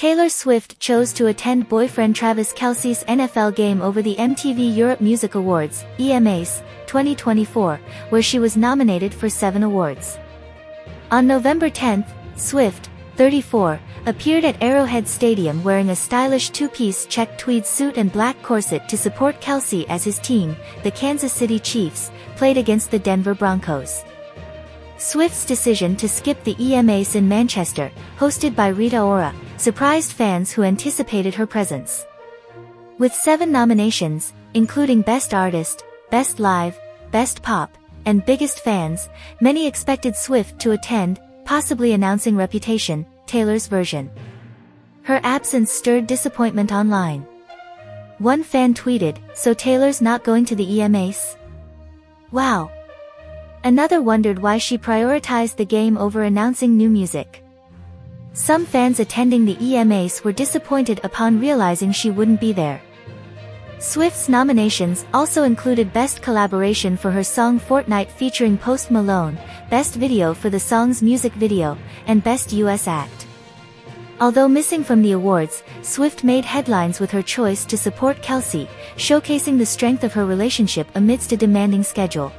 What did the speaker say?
Taylor Swift chose to attend boyfriend Travis Kelce's NFL game over the MTV Europe Music Awards, EMAs, 2024, where she was nominated for seven awards. On November 10, Swift, 34, appeared at Arrowhead Stadium wearing a stylish two-piece check tweed suit and black corset to support Kelce as his team, the Kansas City Chiefs, played against the Denver Broncos. Swift's decision to skip the EMAs in Manchester, hosted by Rita Ora, surprised fans who anticipated her presence. With seven nominations, including Best Artist, Best Live, Best Pop, and Biggest Fans, many expected Swift to attend, possibly announcing Reputation, Taylor's version. Her absence stirred disappointment online. One fan tweeted, so Taylor's not going to the EMAs? Wow. Another wondered why she prioritized the game over announcing new music. Some fans attending the EMAs were disappointed upon realizing she wouldn't be there. Swift's nominations also included Best Collaboration for her song Fortnight featuring Post Malone, Best Video for the song's music video, and Best US Act. Although missing from the awards, Swift made headlines with her choice to support Kelce, showcasing the strength of her relationship amidst a demanding schedule.